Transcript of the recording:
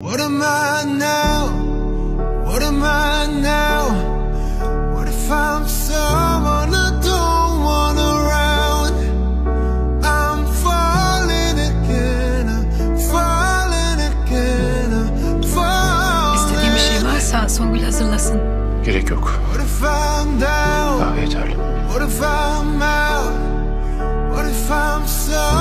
What am I now? What am I now? What if I'm someone I don't want around? I'm falling again, I'm falling again, I'm İstediğin bir şey varsa Songül hazırlasın. Gerek yok. What if I'm down? Daha yeterli. What if I'm out? What if I'm someone